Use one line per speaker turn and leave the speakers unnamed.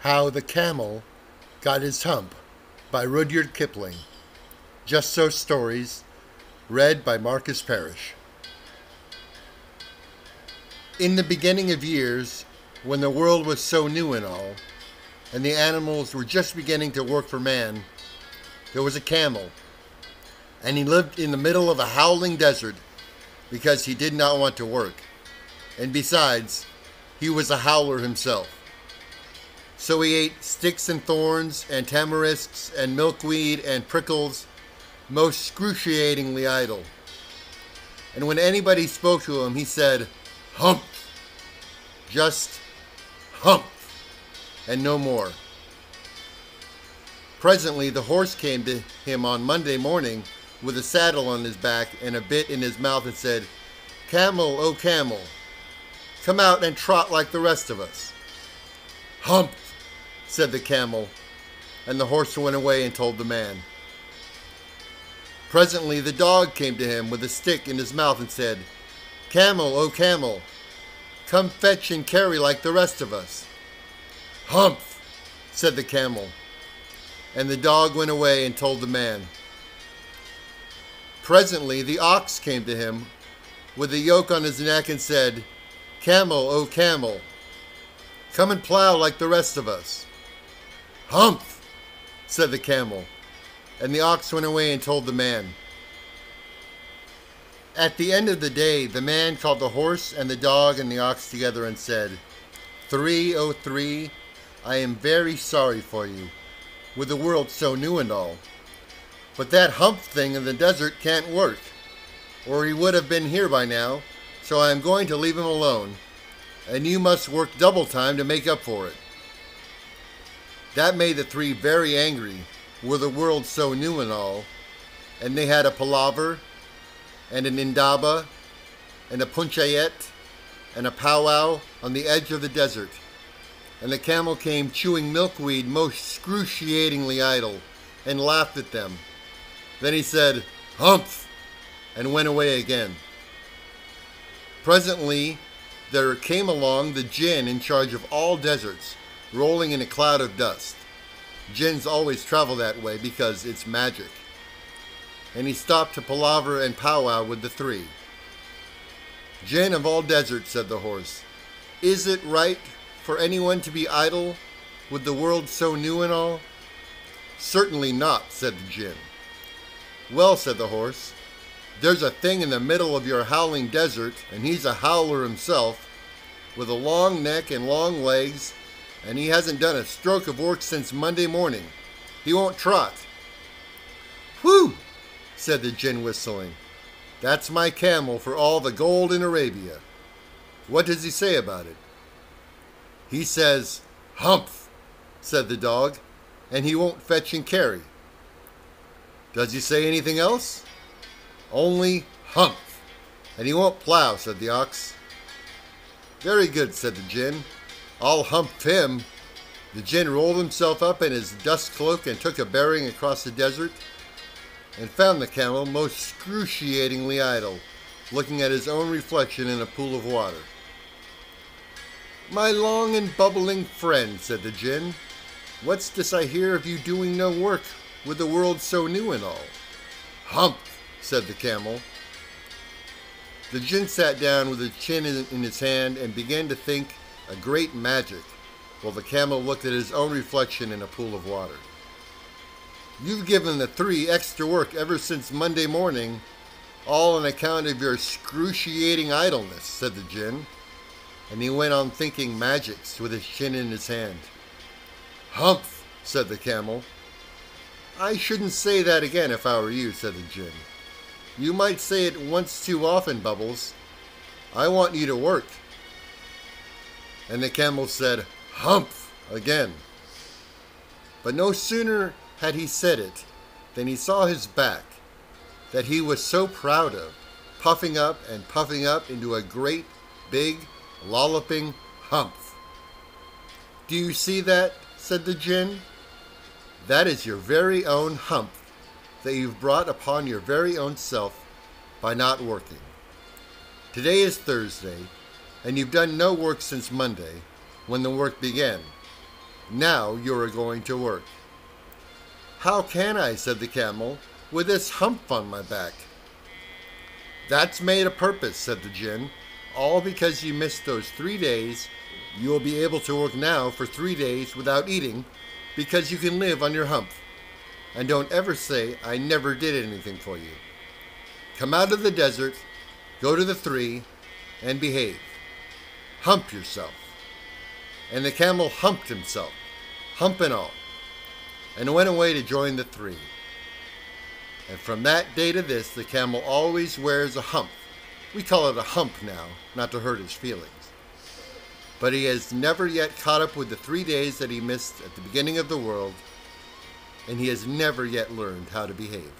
How the Camel Got His Hump by Rudyard Kipling. Just So Stories, read by Marcus Parrish. In the beginning of years, when the world was so new and all, and the animals were just beginning to work for man, there was a camel, and he lived in the middle of a howling desert because he did not want to work. And besides, he was a howler himself. So he ate sticks and thorns and tamarisks and milkweed and prickles, most excruciatingly idle. And when anybody spoke to him, he said, Humph! Just humph! And no more. Presently, the horse came to him on Monday morning with a saddle on his back and a bit in his mouth and said, Camel, O camel, come out and trot like the rest of us. Humph! Said the camel, and the horse went away and told the man. Presently the dog came to him with a stick in his mouth and said, Camel, O camel, come fetch and carry like the rest of us. Humph, said the camel, and the dog went away and told the man. Presently the ox came to him with a yoke on his neck and said, Camel, O camel, come and plow like the rest of us. Humph, said the camel, and the ox went away and told the man. At the end of the day, the man called the horse and the dog and the ox together and said, Three, oh three, I am very sorry for you, with the world so new and all. But that hump thing in the desert can't work, or he would have been here by now, so I am going to leave him alone, and you must work double time to make up for it. That made the three very angry, were the world so new and all, and they had a palaver, and an indaba, and a punchayet, and a powwow on the edge of the desert. And the camel came chewing milkweed most excruciatingly idle, and laughed at them. Then he said, Humph! and went away again. Presently, there came along the jinn in charge of all deserts, rolling in a cloud of dust. Jinns always travel that way because it's magic. And he stopped to palaver and powwow with the three. Jinn of all deserts, said the horse, is it right for anyone to be idle with the world so new and all? Certainly not, said the Jinn. Well, said the horse, there's a thing in the middle of your howling desert, and he's a howler himself, with a long neck and long legs and he hasn't done a stroke of work since Monday morning. He won't trot. Whew, said the jinn whistling. That's my camel for all the gold in Arabia. What does he say about it? He says, Humph, said the dog, and he won't fetch and carry. Does he say anything else? Only humph, and he won't plow, said the ox. Very good, said the jinn. I'll hump him. The jinn rolled himself up in his dust cloak and took a bearing across the desert and found the camel most excruciatingly idle, looking at his own reflection in a pool of water. My long and bubbling friend, said the jinn, what's this I hear of you doing no work with the world so new and all? Hump, said the camel. The jinn sat down with his chin in, in his hand and began to think a great magic, while the camel looked at his own reflection in a pool of water. You've given the three extra work ever since Monday morning, all on account of your excruciating idleness, said the jinn, and he went on thinking magics with his chin in his hand. Humph, said the camel. I shouldn't say that again if I were you, said the jinn. You might say it once too often, Bubbles. I want you to work. And the camel said, Humph! again. But no sooner had he said it than he saw his back, that he was so proud of, puffing up and puffing up into a great, big, lolloping humph. Do you see that? said the jinn. That is your very own humph that you've brought upon your very own self by not working. Today is Thursday, and you've done no work since Monday, when the work began. Now you are going to work. How can I, said the camel, with this hump on my back? That's made a purpose, said the Jinn. All because you missed those three days, you will be able to work now for three days without eating because you can live on your hump. And don't ever say, I never did anything for you. Come out of the desert, go to the three, and behave. Hump yourself. And the camel humped himself, hump and all, and went away to join the three. And from that day to this, the camel always wears a hump. We call it a hump now, not to hurt his feelings. But he has never yet caught up with the three days that he missed at the beginning of the world, and he has never yet learned how to behave.